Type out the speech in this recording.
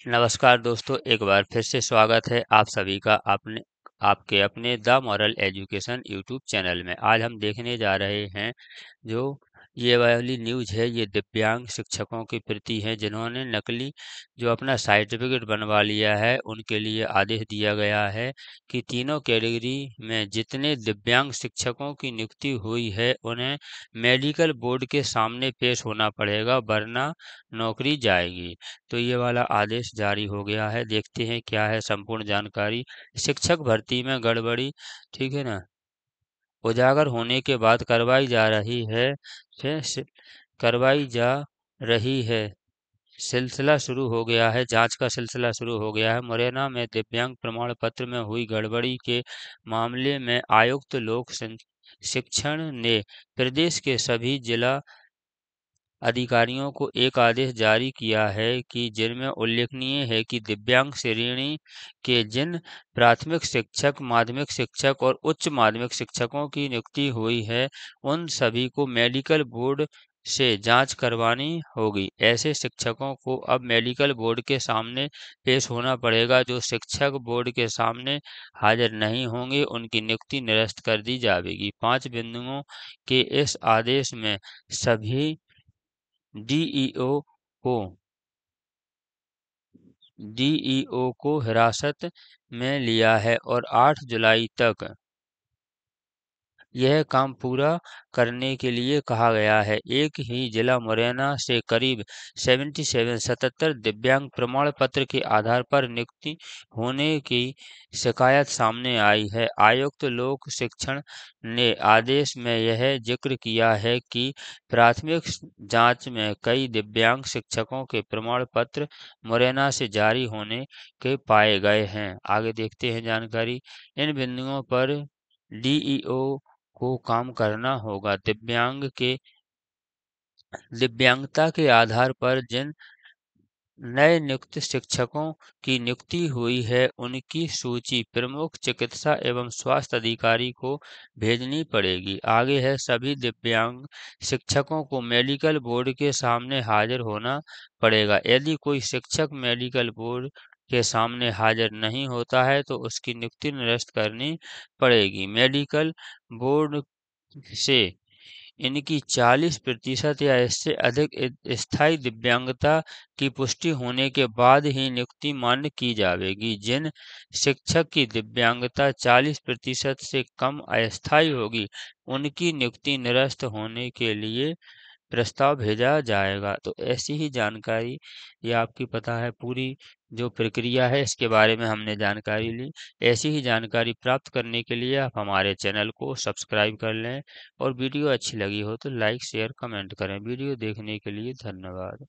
नमस्कार दोस्तों, एक बार फिर से स्वागत है आप सभी का अपने, आपके अपने the moral education YouTube channel में। आज हम देखने जा रहे हैं जो ये वाली न्यूज़ है, ये दिव्यांग शिक्षकों के प्रति है, जिन्होंने नकली जो अपना सर्टिफिकेट बनवा लिया है, उनके लिए आदेश दिया गया है कि तीनों कैटेगरी में जितने दिव्यांग शिक्षकों की नियुक्ति हुई है, उन्हें मेडिकल बोर्ड के सामने पेश होना पड़ेगा, वरना नौकरी जाएगी। तो ये वाला आदेश जारी हो गया है, देखते हैं क्या है, संपूर्ण जानकारी। शिक्षक भर्ती में गड़बड़ी, ठीक है ना? उजागर होने के बाद करवाई जा रही है करवाई जा रही है। सिलसिला शुरू हो गया है, जाँच का सिलसिला शुरू हो गया है। मुरैना में दिव्यांग प्रमाण पत्र में हुई गड़बड़ी के मामले में आयुक्त लोक शिक्षण ने प्रदेश के सभी जिला अधिकारियों को एक आदेश जारी किया है कि जिनमें उल्लेखनीय है कि दिव्यांग श्रेणी के जिन प्राथमिक शिक्षक, माध्यमिक शिक्षक और उच्च माध्यमिक शिक्षकों की नियुक्ति हुई है, उन सभी को मेडिकल बोर्ड से जाँच करवानी होगी। ऐसे शिक्षकों को अब मेडिकल बोर्ड के सामने पेश होना पड़ेगा, जो शिक्षक बोर्ड के सामने हाजिर नहीं होंगे, उनकी नियुक्ति निरस्त कर दी जाएगी। पाँच बिंदुओं के इस आदेश में सभी डीईओ को। डीईओ को हिरासत में लिया है और 8 जुलाई तक यह काम पूरा करने के लिए कहा गया है। एक ही जिला मुरैना से करीब 77 77 दिव्यांग प्रमाण पत्र के आधार पर नियुक्ति होने की शिकायत सामने आई है। आयुक्त लोक शिक्षण ने आदेश में यह ज़िक्र किया है कि प्राथमिक जाँच में कई दिव्यांग शिक्षकों के प्रमाण पत्र मुरैना से जारी होने के पाए गए हैं। आगे देखते हैं जानकारी। इन बिंदुओं पर डीईओ को काम करना होगा। दिव्यांग के, दिव्यांगता के आधार पर जिन नए नियुक्त शिक्षकों की नियुक्ति हुई है, उनकी सूची प्रमुख चिकित्सा एवं स्वास्थ्य अधिकारी को भेजनी पड़ेगी। आगे है, सभी दिव्यांग शिक्षकों को मेडिकल बोर्ड के सामने हाजिर होना पड़ेगा। यदि कोई शिक्षक मेडिकल बोर्ड के सामने हाजिर नहीं होता है तो उसकी नियुक्ति निरस्त करनी पड़ेगी। मेडिकल बोर्ड से इनकी 40 प्रतिशत या इससे अधिक स्थायी दिव्यांगता की पुष्टि होने के बाद ही नियुक्ति मान्य की जाएगी, जिन शिक्षक की दिव्यांगता 40 प्रतिशत से कम अस्थायी होगी, उनकी नियुक्ति निरस्त होने के लिए प्रस्ताव भेजा जाएगा। तो ऐसी ही जानकारी ये आपकी पता है, पूरी जो प्रक्रिया है इसके बारे में हमने जानकारी ली। ऐसी ही जानकारी प्राप्त करने के लिए आप हमारे चैनल को सब्सक्राइब कर लें और वीडियो अच्छी लगी हो तो लाइक, शेयर, कमेंट करें। वीडियो देखने के लिए धन्यवाद।